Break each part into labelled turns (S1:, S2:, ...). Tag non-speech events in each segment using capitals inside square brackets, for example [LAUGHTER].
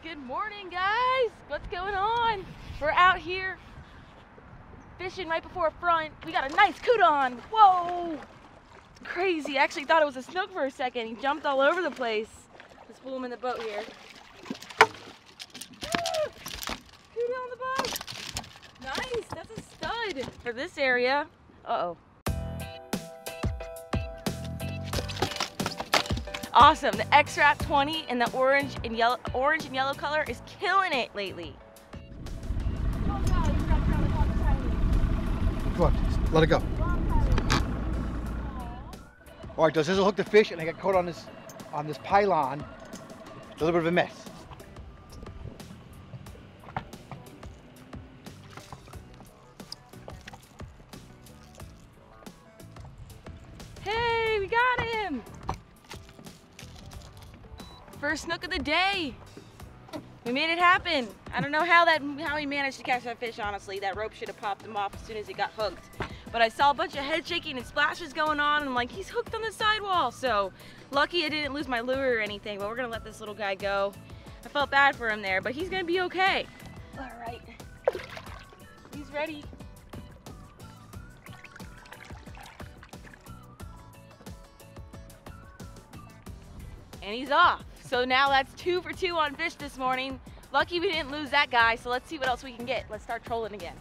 S1: Good morning, guys. What's going on? We're out here fishing right before a front. We got a nice cooton. Whoa! Crazy. I actually thought it was a snook for a second. He jumped all over the place. Let's pull him in the boat here. Cootie on the boat. Nice. That's a stud for this area. Uh-oh. Awesome. The X-Rap 20 in the orange and yellow orange and yellow color is killing it lately.
S2: Come on, let it go. All right, does this hook the fish and I got caught on this on this pylon. A little bit of a mess.
S1: First snook of the day. We made it happen. I don't know how that how he managed to catch that fish, honestly. That rope should have popped him off as soon as he got hooked. But I saw a bunch of head shaking and splashes going on and I'm like, he's hooked on the sidewall. So lucky I didn't lose my lure or anything, but we're gonna let this little guy go. I felt bad for him there, but he's gonna be okay. All right, he's ready. and he's off. So now that's two for two on fish this morning. Lucky we didn't lose that guy, so let's see what else we can get. Let's start trolling again.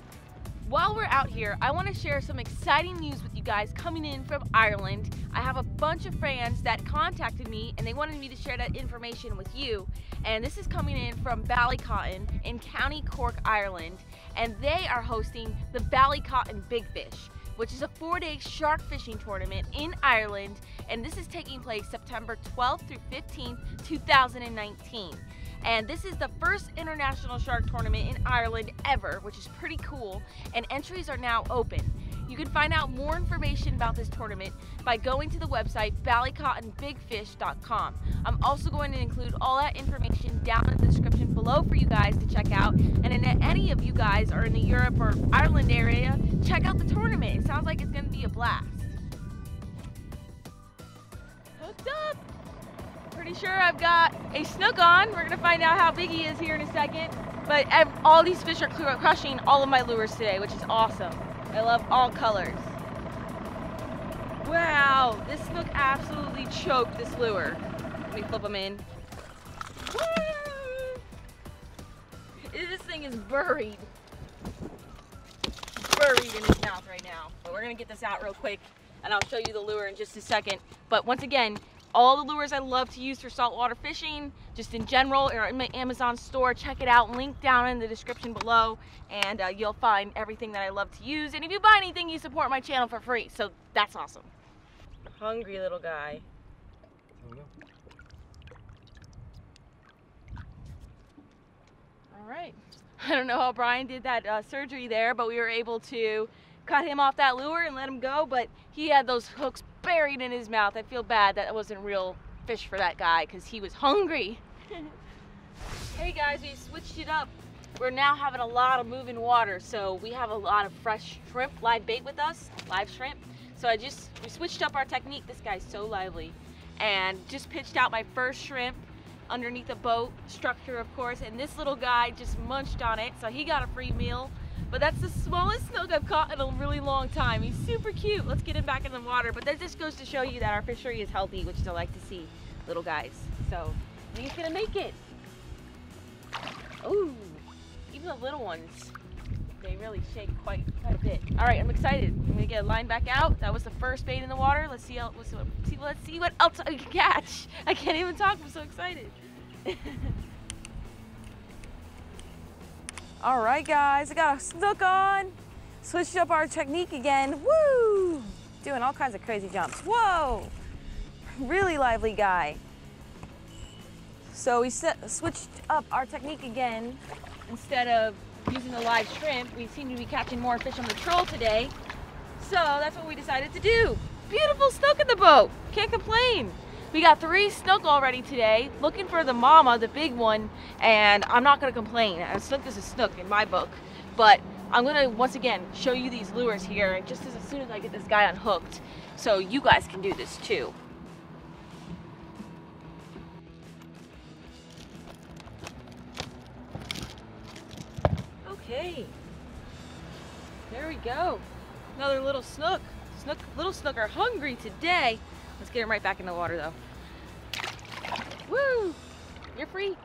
S1: While we're out here, I want to share some exciting news with you guys coming in from Ireland. I have a bunch of fans that contacted me and they wanted me to share that information with you. And this is coming in from Ballycotton in County Cork, Ireland. And they are hosting the Ballycotton Big Fish which is a four-day shark fishing tournament in Ireland, and this is taking place September 12th through 15th, 2019. And this is the first international shark tournament in Ireland ever, which is pretty cool, and entries are now open. You can find out more information about this tournament by going to the website ballycottonbigfish.com. I'm also going to include all that information down in the description below for you guys to check out. And if any of you guys are in the Europe or Ireland area, check out the tournament. It sounds like it's going to be a blast. Hooked up. Pretty sure I've got a snook on. We're going to find out how big he is here in a second. But all these fish are crushing all of my lures today, which is awesome. I love all colors. Wow, this snook absolutely choked this lure. Let me flip them in. Woo! This thing is buried. Buried in his mouth right now. But we're gonna get this out real quick and I'll show you the lure in just a second. But once again, all the lures I love to use for saltwater fishing, just in general, or in my Amazon store. Check it out, link down in the description below, and uh, you'll find everything that I love to use. And if you buy anything, you support my channel for free, so that's awesome. Hungry little guy. All right. [LAUGHS] I don't know how Brian did that uh, surgery there, but we were able to cut him off that lure and let him go, but he had those hooks buried in his mouth. I feel bad that it wasn't real fish for that guy because he was hungry. [LAUGHS] hey guys, we switched it up. We're now having a lot of moving water, so we have a lot of fresh shrimp, live bait with us, live shrimp. So I just, we switched up our technique. This guy's so lively. And just pitched out my first shrimp underneath a boat structure, of course, and this little guy just munched on it, so he got a free meal. But that's the smallest snook I've caught in a really long time. He's super cute. Let's get him back in the water. But that just goes to show you that our fishery is healthy, which I like to see, little guys. So I think he's gonna make it. Ooh, even the little ones, they really shake quite quite a bit. All right, I'm excited. I'm gonna get a line back out. That was the first bait in the water. Let's see how, let's see, let's see what else I can catch. I can't even talk, I'm so excited. [LAUGHS] All right, guys, I got a snook on. Switched up our technique again. Woo! Doing all kinds of crazy jumps. Whoa! Really lively guy. So we set, switched up our technique again. Instead of using the live shrimp, we seem to be catching more fish on the troll today. So that's what we decided to do. Beautiful snook in the boat. Can't complain. We got three snook already today, looking for the mama, the big one, and I'm not gonna complain. A snook is a snook in my book, but I'm gonna, once again, show you these lures here just as, as soon as I get this guy unhooked, so you guys can do this too. Okay. There we go. Another little snook. Snook, little snook are hungry today. Let's get him right back in the water though. Woo! You're free.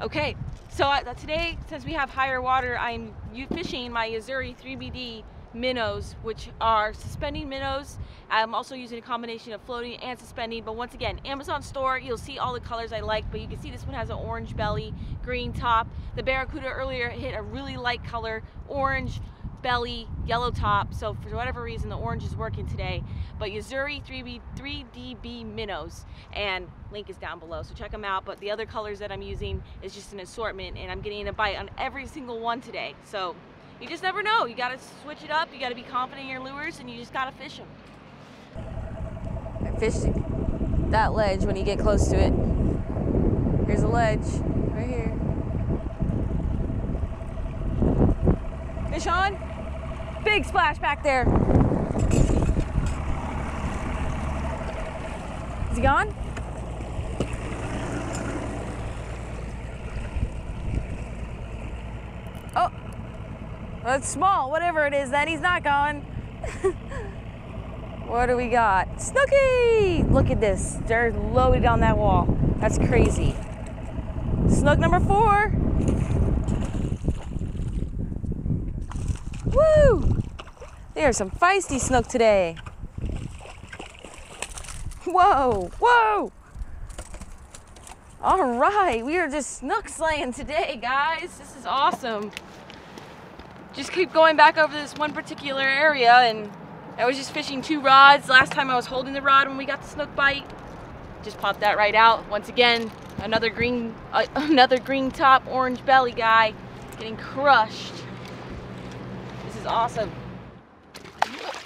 S1: Okay, so uh, today, since we have higher water, I'm fishing my Yo-Zuri 3BD minnows, which are suspending minnows. I'm also using a combination of floating and suspending, but once again, Amazon store, you'll see all the colors I like, but you can see this one has an orange belly, green top. The Barracuda earlier hit a really light color, orange belly, yellow top, so for whatever reason, the orange is working today. But Yo-Zuri 3B, 3DB minnows, and link is down below, so check them out. But the other colors that I'm using is just an assortment, and I'm getting a bite on every single one today. So you just never know. You gotta switch it up, you gotta be confident in your lures, and you just gotta fish them. Fish that ledge when you get close to it. Here's a ledge, right here. Fish on. Big splash back there. Is he gone? Oh, that's small. Whatever it is, then he's not gone. [LAUGHS] what do we got? Snooky! Look at this. They're loaded on that wall. That's crazy. Snook number four. Woo! There's some feisty snook today. Whoa, whoa! All right, we are just snook slaying today, guys. This is awesome. Just keep going back over this one particular area, and I was just fishing two rods. Last time I was holding the rod when we got the snook bite. Just popped that right out. Once again, another green, uh, [LAUGHS] another green top, orange belly guy getting crushed. This is awesome.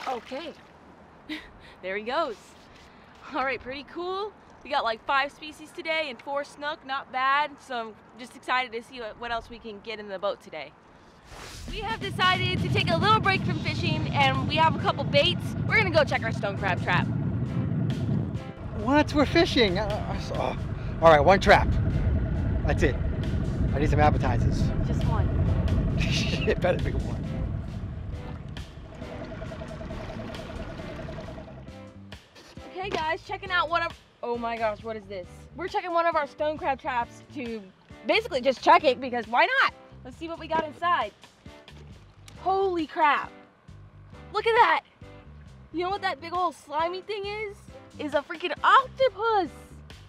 S1: Okay, [LAUGHS] there he goes. All right, pretty cool. We got like five species today and four snook, not bad. So I'm just excited to see what, what else we can get in the boat today. We have decided to take a little break from fishing and we have a couple baits. We're gonna go check our stone crab trap.
S2: What? We're fishing. Uh, saw- All right, one trap. That's it. I need some appetizers.
S1: Just one. [LAUGHS]
S2: it better be one.
S1: Guys, checking out one of, oh my gosh, what is this? We're checking one of our stone crab traps to basically just check it because why not? Let's see what we got inside. Holy crap. Look at that. You know what that big old slimy thing is? Is a freaking octopus.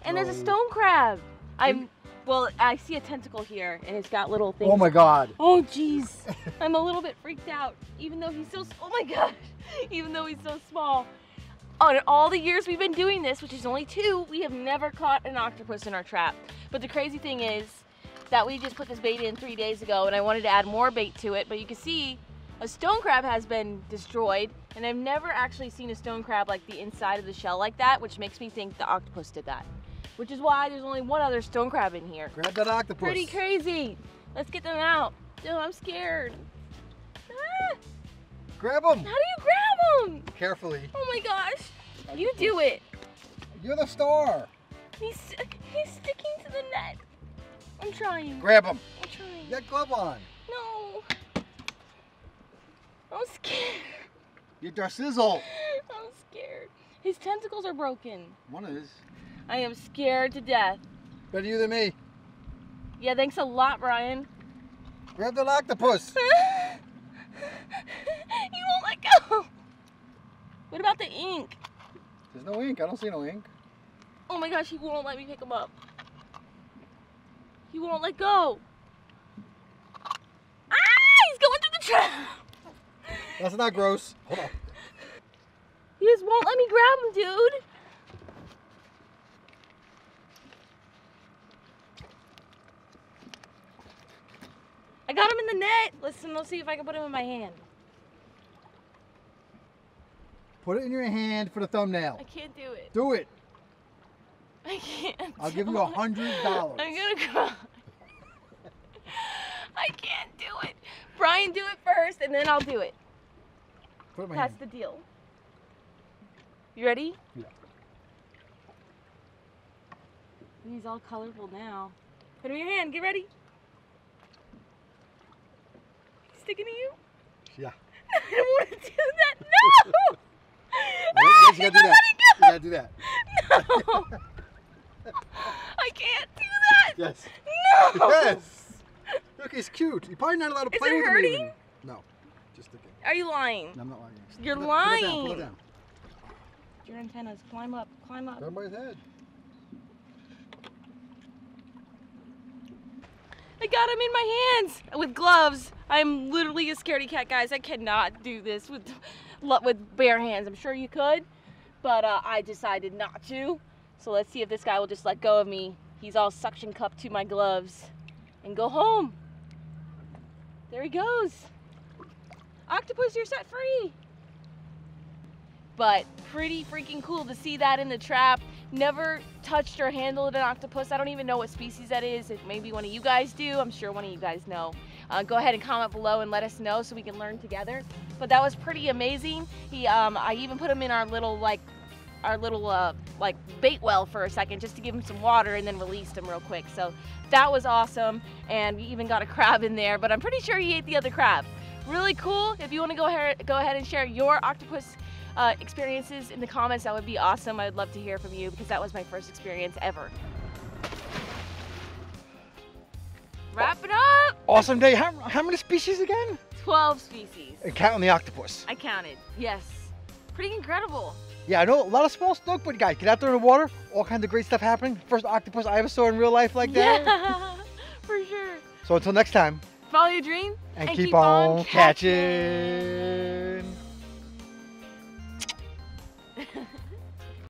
S1: And there's a
S2: Oh.
S1: stone crab. I'm, well, I see a tentacle here and it's got little things.
S2: Oh my God.
S1: Oh jeez, [LAUGHS] I'm a little bit freaked out. Even though he's so, oh my gosh, [LAUGHS] even though he's so small. On all the years we've been doing this, which is only two, we have never caught an octopus in our trap. But the crazy thing is that we just put this bait in three days ago and I wanted to add more bait to it, but you can see a stone crab has been destroyed and I've never actually seen a stone crab like the inside of the shell like that, which makes me think the octopus did that. Which is why there's only one other stone crab in here.
S2: Grab that octopus.
S1: Pretty crazy. Let's get them out. Oh, I'm scared. Ah,
S2: Grab him.
S1: how do you grab them?
S2: Carefully.
S1: Oh my gosh. You do it.
S2: You're the star.
S1: He's he's sticking to the net. I'm trying.
S2: Grab him.
S1: I'm trying.
S2: Get glove on.
S1: No. I'm scared.
S2: Get your sizzle. [LAUGHS]
S1: I'm scared. His tentacles are broken.
S2: One is.
S1: I am scared to death.
S2: Better you than me.
S1: Yeah, thanks a lot, Brian.
S2: Grab the octopus. [LAUGHS]
S1: he won't let go. What about the ink?
S2: There's no ink. I don't see no ink.
S1: Oh my gosh, he won't let me pick him up. He won't let go. Ah, he's going through the trap.
S2: That's not gross. Hold on.
S1: He just won't let me grab him, dude. I got him in the net. Listen, let's see if I can put him in my hand.
S2: Put it in your hand for the thumbnail.
S1: I can't do it.
S2: Do it. [LAUGHS]
S1: I can't.
S2: I'll give you a hundred dollars.
S1: I'm gonna cry. [LAUGHS] I can't do it. Brian, do it first, and then I'll do it.
S2: Put it in my
S1: That's
S2: hand.
S1: the deal. You ready?
S2: Yeah.
S1: He's all colorful now. Put him in your hand. Get ready. sticking to you?
S2: Yeah. [LAUGHS]
S1: I don't want to do that. No.
S2: Yes, you gotta do that.
S1: it
S2: You
S1: go.
S2: gotta do that.
S1: No. [LAUGHS] I can't do that.
S2: Yes.
S1: No.
S2: Yes. Look, he's cute. You're probably not allowed to
S1: Is
S2: play
S1: it
S2: with him.
S1: hurting?
S2: No. Just a.
S1: Are you lying?
S2: No, I'm not lying.
S1: You're
S2: Pull it- Pull it down. Pull
S1: lying.
S2: it down.
S1: Your antennas. Climb up. Climb up.
S2: Put it by his head.
S1: I got him in my hands with gloves. I'm literally a scaredy cat, guys. I cannot do this with [LAUGHS] with bare hands. I'm sure you could, but uh, I decided not to. So let's see if this guy will just let go of me. He's all suction cupped to my gloves and go home. There he goes. Octopus, you're set free. But pretty freaking cool to see that in the trap. Never touched or handled an octopus. I don't even know what species that is. If maybe one of you guys do, I'm sure one of you guys know. Uh, go ahead and comment below and let us know so we can learn together. But that was pretty amazing. He, um, I even put him in our little like, our little uh, like bait well for a second just to give him some water and then released him real quick. So that was awesome. And we even got a crab in there, but I'm pretty sure he ate the other crab. Really cool. If you want to go ahead, go ahead and share your octopus uh, experiences in the comments, that would be awesome. I'd love to hear from you because that was my first experience ever. Wrap it up.
S2: Awesome day. How, how many species again?
S1: 12 species.
S2: And counting the octopus.
S1: I counted. Yes. Pretty incredible.
S2: Yeah, I know a lot of small snook, but guys, get out there in the water. All kinds of great stuff happening. First octopus I ever saw in real life like that.
S1: Yeah, [LAUGHS] for sure.
S2: So until next time,
S1: Follow your dream
S2: and, keep, on catching.